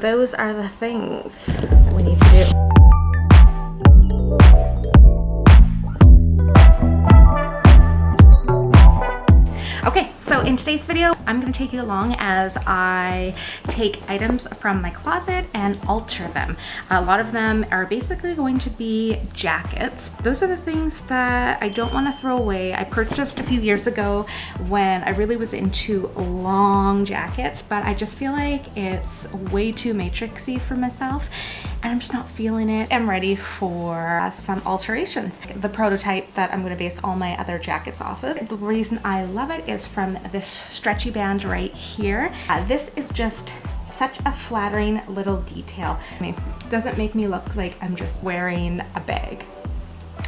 Those are the things that we need to do. In today's video, I'm gonna take you along as I take items from my closet and alter them. A lot of them are basically going to be jackets. Those are the things that I don't wanna throw away. I purchased a few years ago when I really was into long jackets, but I just feel like it's way too matrixy for myself and I'm just not feeling it. I'm ready for some alterations. The prototype that I'm gonna base all my other jackets off of. The reason I love it is from this stretchy band right here. Uh, this is just such a flattering little detail. I mean, it doesn't make me look like I'm just wearing a bag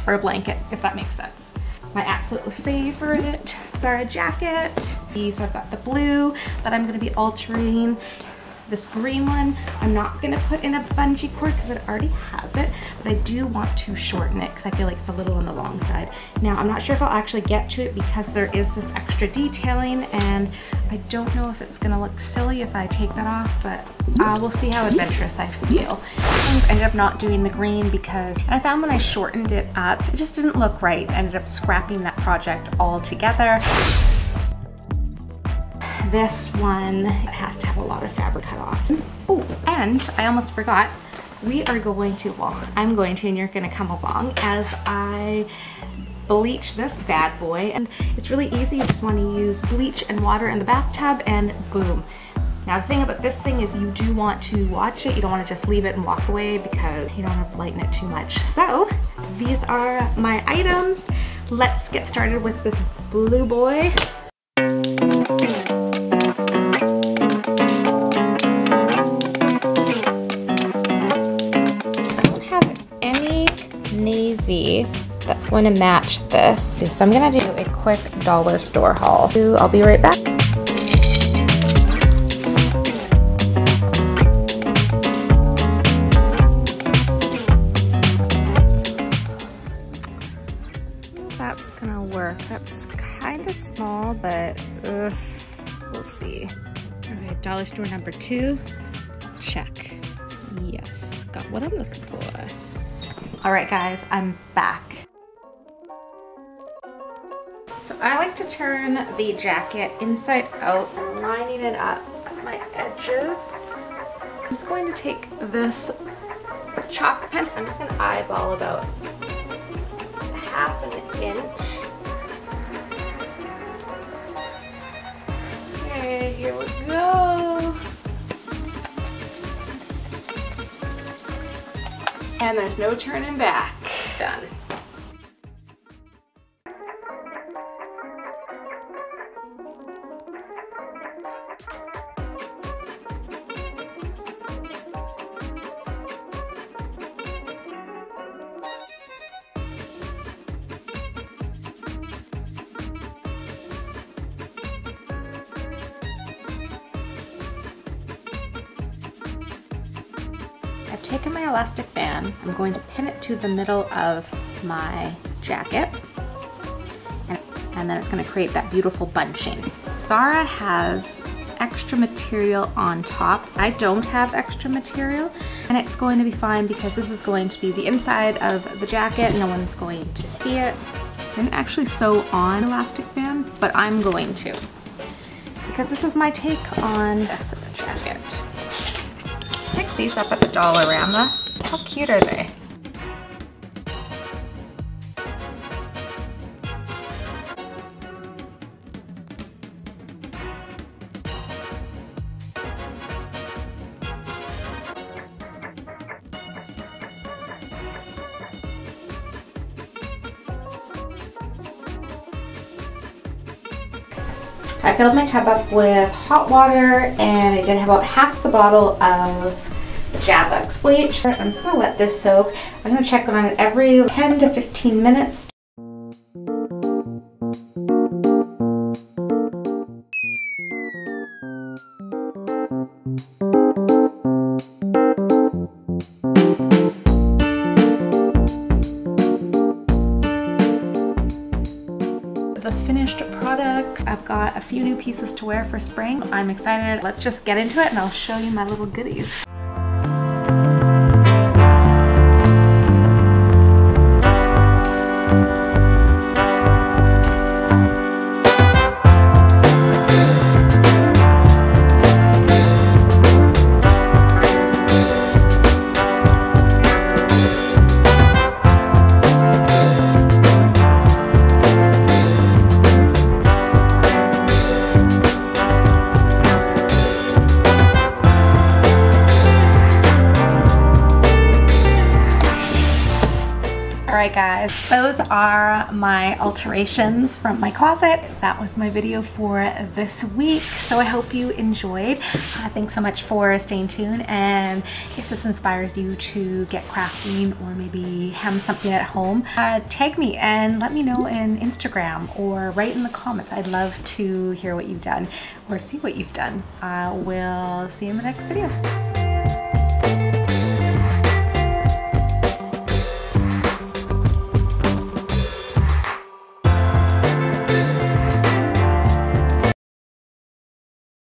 or a blanket, if that makes sense. My absolute favorite Zara jacket. So I've got the blue that I'm gonna be altering this green one, I'm not gonna put in a bungee cord because it already has it, but I do want to shorten it because I feel like it's a little on the long side. Now, I'm not sure if I'll actually get to it because there is this extra detailing and I don't know if it's gonna look silly if I take that off, but uh, we'll see how adventurous I feel. I ended up not doing the green because I found when I shortened it up, it just didn't look right. I ended up scrapping that project altogether. This one has to have a lot of fabric cut off. Oh, and I almost forgot, we are going to, well, I'm going to and you're gonna come along as I bleach this bad boy. And it's really easy, you just wanna use bleach and water in the bathtub and boom. Now the thing about this thing is you do want to watch it. You don't want to just leave it and walk away because you don't want to lighten it too much. So these are my items. Let's get started with this blue boy. That's going to match this. So I'm going to do a quick dollar store haul. I'll be right back. That's gonna work. That's kind of small, but ugh, we'll see. Okay, dollar store number two, check. Yes, got what I'm looking for. All right, guys, I'm back. So I like to turn the jacket inside out, lining it up my edges. I'm just going to take this chalk pencil. I'm just going to eyeball about half an inch. Okay, here we go. And there's no turning back. I've taken my elastic band, I'm going to pin it to the middle of my jacket, and, and then it's gonna create that beautiful bunching. Zara has extra material on top. I don't have extra material, and it's going to be fine because this is going to be the inside of the jacket. No one's going to see it. I didn't actually sew on elastic band, but I'm going to because this is my take on this jacket these up at the Dollarama. How cute are they? I filled my tub up with hot water and I did about half the bottle of Javex bleach. I'm just gonna let this soak. I'm gonna check on it every 10 to 15 minutes the finished products. I've got a few new pieces to wear for spring. I'm excited. Let's just get into it and I'll show you my little goodies. Guys, those are my alterations from my closet. That was my video for this week. So I hope you enjoyed. Uh, thanks so much for staying tuned and if this inspires you to get crafting or maybe hem something at home, uh, tag me and let me know in Instagram or write in the comments. I'd love to hear what you've done or see what you've done. Uh, we'll see you in the next video.